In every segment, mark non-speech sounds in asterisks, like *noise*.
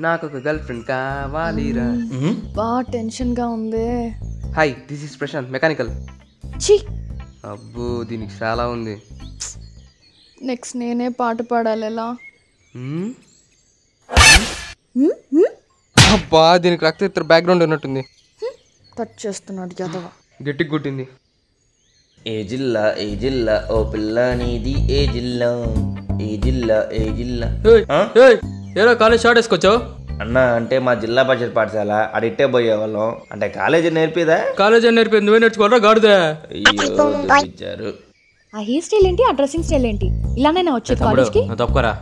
నాకు ఒక girl friend కావాలిరా బాగా టెన్షన్గా ఉంది. Hi this is Prashant mechanical ఛీ! అబ్బో దీనికి చాలా ఉంది. నెక్స్ట్ నేనే పాట పాడాలి ఎలా? హ్మ్? అబ్బా దీనికి రక్త ఇతర బ్యాక్గ్రౌండ్ ఉన్నట్టుంది. టచ్ చేస్తున్నాడు యాదవ. గట్టిగా కొట్టింది. ఏ జిల్లా ఏ జిల్లా ఓ పిల్ల నీది ఏ జిల్లా? ఏ జిల్లా ఏ జిల్లా? ఆ? ఏదో కాలేజ్ షార్ట్ వేసుకొచ్చావు? అన్న అంటే మా జిల్లా పరిషత్ పాఠశాల అడిట్టే పోయేవాళ్ళం. అంటే కాలేజీ నేర్పిదా? కాలేజ్ అని నేర్పి నువ్వే నేర్చుకోవాలా గాడిదే. అయ్యో దొరికిచ్చారు ఆ హెయిర్ స్టైల్ ఏంటి? ఆ డ్రెస్సింగ్ స్టైల్ ఏంటి? ఇలానైనా వచ్చేది కాలేజ్కి తప్పుకోరా.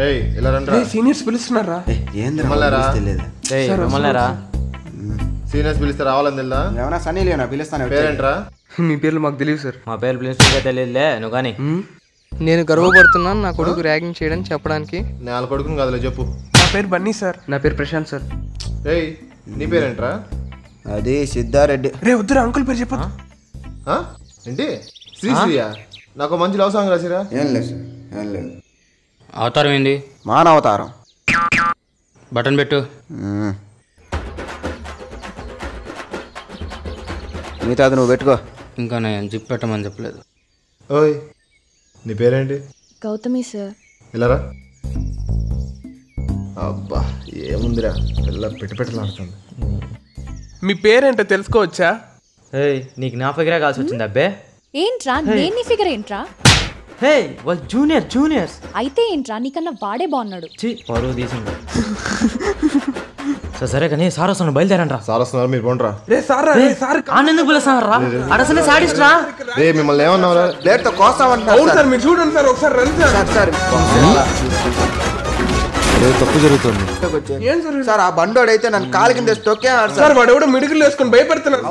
రేయ్ ఇలా రండిరా సీనియర్స్ పిలుస్తున్నారా? మమ్మల్నేరా సీనియర్స్ పిలిస్తే రావాలని తెలుదా? ఏమన్నా సన్నీ లేనా పిలుస్తాను పేరేంట్రా? మీ పేర్లు మాకు తెలియదు సార్. మా పేరు ప్రిన్సిపల్గా తెలియదులే నువ్వు కానీ. నేను గర్వపడుతున్నాను నా కొడుకు ర్యాగింగ్ చేయడం చెప్పడానికి. నేను వాళ్ళ కొడుకుని కదలే చెప్పు. నా పేరు బన్నీ సార్. నా పేరు ప్రశాంత్ సార్. రేయ్ నీ పేరేంట్రా? అది సిద్ధారెడ్డి. రే వద్దురా అంకుల్ పేరు చెప్పదు ఆ? ఏంటి? శ్రీశ్రీయా నాకు మంచి లవ్ సాంగ్ రాసిరా? ఏం లేదు సార్. ఏం లేదు. అవతారం ఏంది? మానవతారం. బటన్ పెట్టు. మ్మ్. మిగతాది నువ్వు పెట్టుకో. ఇంకా నేను జిప్ పెట్టమని చెప్పలేదు. ఓయ్ నీ పేరేంటి? గౌతమి సార్ ఇలారా? అబ్బా ఏముందిరా? పిల్ల పెట్టి పెట్టలాడుతుంది మీ పేరేంటో తెలుసుకోవచ్చా? ఏయ్ నీకు నా ఫిగరే కాల్సి వచ్చింది అబ్బే. ఏంట్రా? నేను నీ ఫిగర్ ఏంట్రా? హే వాళ్ళు జూనియర్ జూనియర్స్ అయితే ఏంట్రా నీకన్నా వాడే బాగున్నాడు. చి పరువు తీసింది. సరే సరే కానీ సార్ వస్తున్నాడు బయలుదేరంట్రా సార్ వస్తున్నారు మీరు పోండ్రా. రే సార్ రే సార్ ఆనందకు పిలుస్తారా అడసలే సాడిస్ట్ రా. రే మిమ్మల్ని ఏమన్నావురా ప్లేట్తో కోస్తామంటున్నారు సార్. మీరు చూడండి సార్ ఒకసారి రండి సార్. సార్ తప్పు జరుగుతుంది. సార్ ఆ బండోడైతే నన్ను కాలు కింద తొక్కేవాడు సార్. వాడు ఎవడో మిడుగులు వేసుకొని భయపెడుతున్నాడు.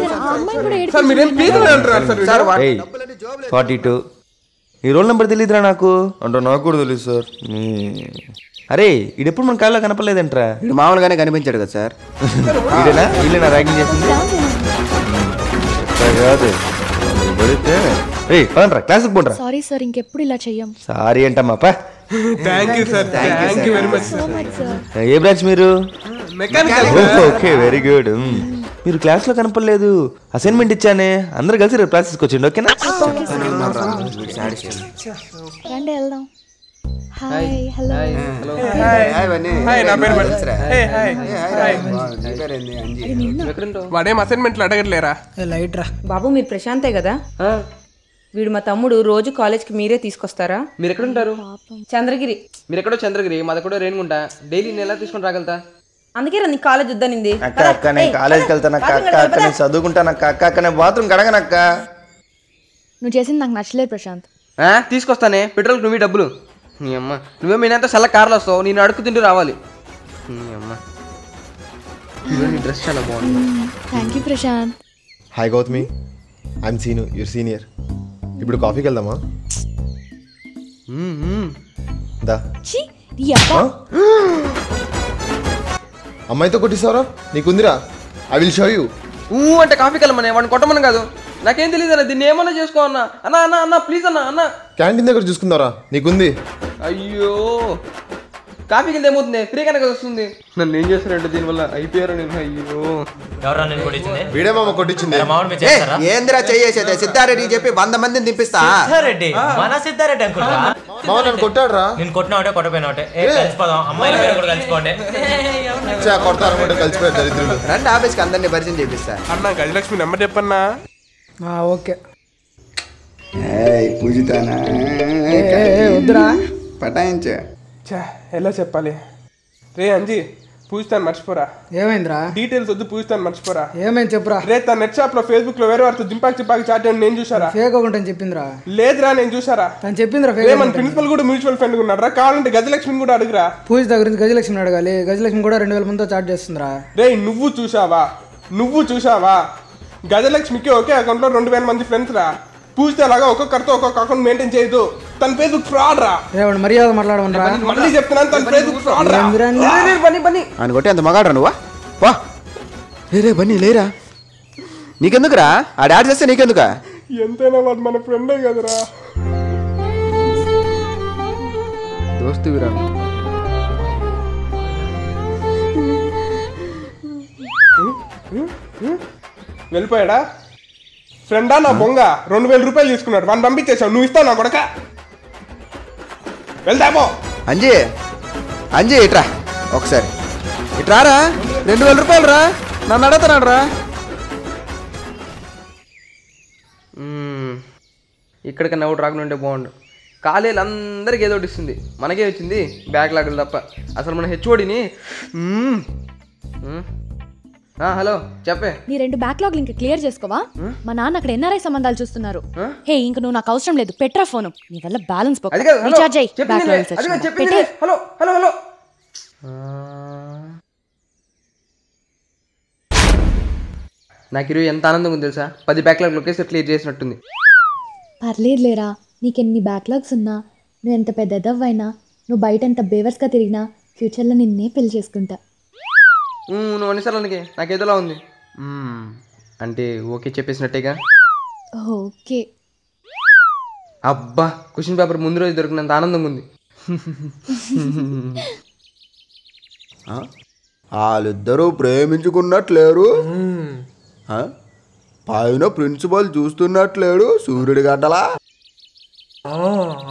కూడా సార్ మీరేం పీకలు అంటారు సార్ సార్ వాడు ఏయ్ ఫార్టీ టూ. ఈ రోల్ నెంబర్ తెలియదురా నాకు. అంటే నాకు కూడా తెలియదు సార్. అరే ఈడెప్పుడు మన కాళ్ళలో కనపడలేదంట్రా? వీడు మామూలుగానే కనిపించాడు కదా సార్. ఈడేనా వీళ్ళేనా ర్యాగింగ్ చేసింది? కాదు. పడితే క్లాస్కి పోండ్రా. సారీ సార్ ఇంకెప్పుడు ఇలా చెయ్యం. సారీ అంటమ్మా పా. Thank you sir thank you very much so much sir A branch మీరు? Mechanical okay very good. మీరు క్లాస్లో కనపడలేదు. అసైన్మెంట్ ఇచ్చానే. అందరు కలిసి రేపు క్లాస్ తీసుకొచ్చిండి ఓకేనా? రండి వెళ్దాం హాయ్ హలో నా పేరు వాడేం అసైన్మెంట్లు అడగట్లేరా? బాబు మీరు ప్రశాంతే కదా? వీడు మా తమ్ముడు రోజు కాలేజ్కి మీరే తీసుకొస్తారా? మీరు ఎక్కడ ఉంటారు చంద్రగిరి. మీరు ఎక్కడో చంద్రగిరి మాది ఎక్కడో రేణుగుంట. డైలీ నేను ఎలా తీసుకొని రాగలుగుతా? అందుకే రా నీ కాలేజ్ వద్దనింది. అక్క అక్క నేను కాలేజ్కి వెళ్తాను అక్క అక్క అక్క నేను చదువుకుంటాను అక్క అక్క అక్క నేను బాత్రూమ్ కడగనక్క. నువ్వు చేసింది నాకు నచ్చలేదు ప్రశాంత్. ఆ, తీసుకొస్తానే. పెట్రోల్ నువ్వు డబ్బులు. నీ అమ్మ. నువ్వే మీనంతా చల్ల కార్లు వస్తావు. నేను అడుగు తింటూ రావాలి. నీ అమ్మ. ఈరోజు డ్రెస్ చాలా బాగుంది. Thank you Prashant. Hi Gautami I'm Seenu your senior ఇప్పుడు కాఫీకి వెళ్దామా. దా. అమ్మాయితో కొట్టిస్తావరా? నీకుందిరా? ఐ విల్ షో యూ ఊ అంటే కాఫీ కలమనే వాడిని కొట్టమని కాదు. నాకేం తెలియదు అన్న దీన్ని ఏమన్నా చేసుకో అన్న. అన్న అన్న అన్న ప్లీజ్ అన్న అన్న. క్యాంటీన్ దగ్గర చూసుకుందారా నీకుంది. అయ్యో. కాఫీకి వెళ్తే ఏమవుతుంది? ఫ్రీగానే కదా వస్తుంది. నన్ను ఏం చేస్తారంటే దీనివల్ల అయిపోయారు నేను అయ్యో. ఎవరా నేను కొట్టించింది? వీడే మామ కొట్టించింది. మామూలు మీరు ఏ, చేస్తారా? ఏందిరా చెయ్యేసేదే? సిద్ధారెడ్డికి చెప్పి వంద మందిని దింపిస్తా. సిద్ధారెడ్డి మన సిద్ధారెడ్డి అనుకుంటా. మామ నన్ను కొట్టాడురా? నేను కొట్టిన ఒకటే కొట్టపోయిన ఒకటే. ఏ కలిసిపోదాం. అమ్మాయిల పేరు కూడా కలుసుకోండి చా, కొడతారనుకుంటే కలిసిపోయారు దరిద్రులు. రండి ఆఫీస్కి అందరినీ పరిచయం చేపిస్తా. అన్న గజలక్ష్మి నెంబర్ చెప్పన్నా? పూజితానా? వద్దురా. పటాయించే. చా ఎలా చెప్పాలి? రే అంజీ పూజితాను మర్చిపోరా. ఏమైందిరా? డీటెయిల్స్ వద్దు పూజితాను మర్చిపోరా. ఏమైంది చెప్పురా? రే తన నెట్ షాప్లో ఫేస్బుక్లో వేరే వారితో జింపాక్ జింపాక్ చాట్ అని నేను చూసారా ఫేక్ ఒకటి అని చెప్పిందిరా. లేదురా నేను చూసారా తను చెప్పిందిరా రే ఫేక్ మన ప్రిన్సిపల్ కూడా మ్యూచువల్ ఫండ్ ఉన్నారా కావాలంటే గజలక్ష్మిని కూడా అడుగురా. పూజ దగ్గర నుంచి గజలక్ష్మిని అడగాలి. గజలక్ష్మి కూడా రెండు వేల మందితో చార్జ్ చేస్తుందిరా. రే నువ్వు చూసావా నువ్వు చూసావా గజలక్ష్మికి ఒకే అకౌంట్లో రెండు వేల మంది ఫ్రెండ్స్ రా. పూస్తే అలాగా ఒక్కొక్కరితో ఒక్కొక్క అకౌంట్ మెయింటైన్ చేయదు. తన ఫేస్బుక్ ఫ్రాడ్ రా. రేవాడు మర్యాద మాట్లాడమనరా? మళ్ళీ చెప్తున్నాను తన ఫేస్బుక్ ఫ్రాడ్ రా. బన్నీ బన్నీ ఆయన కొట్టి అంత మగాడ్రా నువ్వా? వా రే బన్నీ లేరా? నీకెందుకురా? ఆడ యాడ్ చేస్తే నీకెందుకా? ఎంతైనా వాడు మన ఫ్రెండే కదరా. దోస్తు వీరా వెళ్ళిపోయాడా? ఫ్రెండా నా బొంగ. రెండు వేల రూపాయలు తీసుకున్నాడు. వాడిని పంపించేసావు నువ్వు ఇస్తావు నా కొడక? వెళ్తామో అంజీ. అంజీ ఇట్రా. ఒకసారి. ఇట్రారా? రెండు వేల రూపాయలు రా. నన్ను అడుగుతున్నాడు రా. ఇక్కడికన్నా ఒకటి రాకుండా ఉంటే బాగుండు. కాలేజీలు అందరికి ఏదో ఒకటి ఇస్తుంది. మనకే వచ్చింది బ్యాక్ లాగులు తప్ప. అసలు మన హెచ్ఓడిని హలో చెప్పే. నీ రెండు బ్యాక్లాగ్లు ఇంకా క్లియర్ చేసుకోవా? మా నాన్న అక్కడ ఎన్ఆర్ఐ సంబంధాలు చూస్తున్నారు. హే ఇంక నువ్వు నాకు అవసరం లేదు. పెట్రా ఫోన్. నీ వల్ల బ్యాలెన్స్ రీఛార్జ్ అయ్యి. Hello hello hello. నాకు ఈరోజు ఎంత ఆనందంగా ఉంది తెలుసా? పది బ్యాక్లాగ్ ఒకేసారి క్లియర్ చేసినట్టుంది. పర్లేదు లేరా నీకెన్ని బ్యాక్లాగ్స్ ఉన్నా నువ్వు ఎంత పెద్ద ఎదవ్వైనా నువ్వు బయట ఎంత బేవర్స్గా తిరిగినా ఫ్యూచర్లో నిన్నే పెళ్ళి చేసుకుంటా. నువ్వు అన్నిసార్లు అందుకే. నాకు ఏదోలా ఉంది అంటే ఓకే చెప్పేసినట్టేగా? ఓకే. అబ్బా క్వశ్చన్ పేపర్ ముందు రోజు దొరికినంత ఆనందంగా ఉంది. వాళ్ళిద్దరూ ప్రేమించుకున్నట్లేరు? ఆ? పైన ప్రిన్సిపల్ చూస్తున్నట్లేడు సూర్యుడి గడ్డలా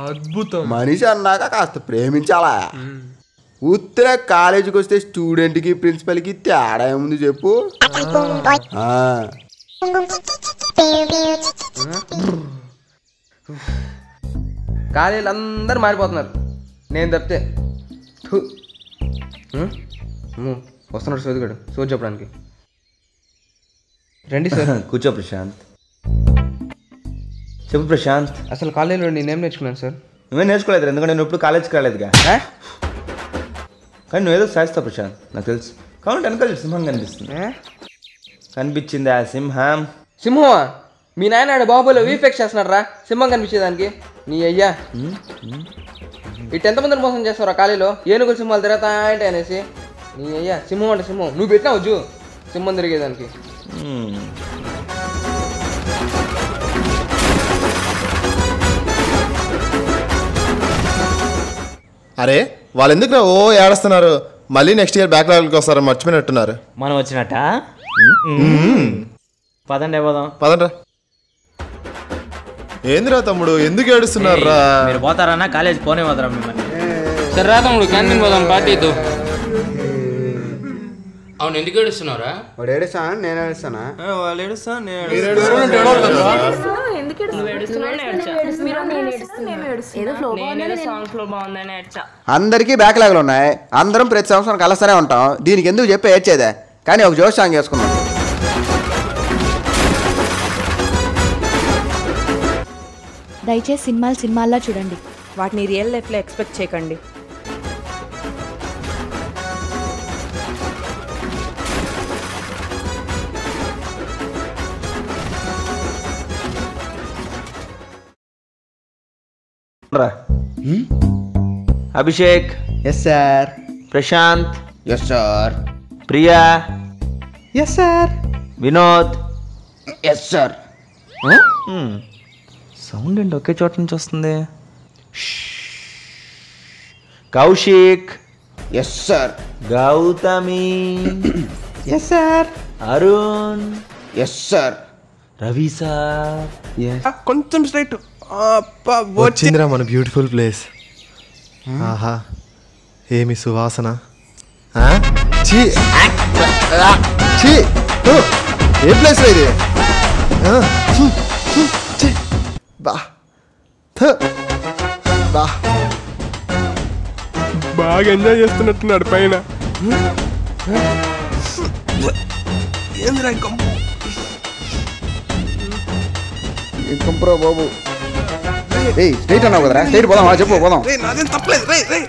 అద్భుతం. మనిషి అన్నాక కాస్త ప్రేమించాలా? ఉత్తర కాలేజీకి వస్తే స్టూడెంట్కి ప్రిన్సిపల్కి తేడా ఏముంది చెప్పు. కాలేజీలు అందరూ మారిపోతున్నారు. నేను తప్పితే. వస్తున్నాడు సోదిగాడు సోది చెప్పడానికి. రండి సార్. *laughs* కూర్చో ప్రశాంత్. చెప్పు ప్రశాంత్. అసలు కాలేజీలో నేనేం నేర్చుకున్నాను సార్? నువ్వే నేర్చుకోలేదు ఎందుకంటే నేను ఎప్పుడు కాలేజ్కి రాలేదుగా? కానీ నువ్వేదో సాయిస్తావు ప్రశాంత్ నాకు తెలుసు. కాబట్టి వెనకాల సింహం కనిపిస్తుంది? కనిపించింది ఆ సింహం. సింహమా మీ నాయన బాబులో వీఫెక్స్ చేస్తున్నాడు రా సింహం కనిపించేదానికి. నీ అయ్యా. ఇటు ఎంతమందిని మోసం చేస్తారా కాలేజీలో ఏనుగులు సింహాలు తిరగతా అంటే అనేసి. నీ అయ్యా సింహం అంటే సింహం. నువ్వు పెట్టినావు జూ. సింహం తిరిగేదానికి. అరే వాళ్ళు ఎందుకు ఓ ఏడుస్తున్నారు. మళ్ళీ నెక్స్ట్ ఇయర్ బ్యాక్లాగ్కి వస్తారు? మర్చిపోయినట్టున్నారు. మనం వచ్చినట్ట? పదండి పోదాం పదండ్రా. ఏందిరా తమ్ముడు? ఎందుకు ఏడుస్తున్నారా మీరు పోతారన్నా కాలేజ్ పోనే పోతారా మిమ్మల్ని? సరే రా తమ్ముడు క్యాంటీన్ పోదాం పార్టీ అవును ఎందుకు ఏడుస్తున్నావురా? వాడు ఏడుస్తాను? నేను ఏడుస్తానా? వాళ్ళు ఏడుస్తా నేను అందరికీ బ్యాక్లాగ్లు ఉన్నాయి. అందరం ప్రతి సంవత్సరం కలుస్తూనే ఉంటాం. దీనికి ఎందుకు చెప్పి ఏడ్చేదే? కానీ ఒక జోష్ సాంగ్ వేసుకున్నాం దయచేసి సినిమాలు సినిమాల్లా చూడండి. వాటిని రియల్ లైఫ్లో ఎక్స్పెక్ట్ చేయకండి. రా. Abhishek. Yes sir Prashant. Yes sir Priya. Yes sir Vinod. Yes sir sound ఏంటి ఒకే చోట నుంచి వస్తుంది? Kaushik. Yes sir Gautami. *coughs* Yes sir Arun. Yes sir Ravi sir. కొంచెం స్ట్రైట్ వచ్చిందిరా మన బ్యూటిఫుల్ ప్లేస్ ఆహా ఏమి సువాసన! ఏ ప్లేస్ ఇది! బా! బా. బాగా ఎంజాయ్ చేస్తున్నట్టున్నాడు పైన. ఏందిరా ఇంకో ఇంకంప్రో బాబు ఏయ్ స్ట్రైట్ అన్నావు కదరా స్ట్రైట్ పోదాం చెప్పు పోదాం రే నాదేం తప్పలేదు రే రే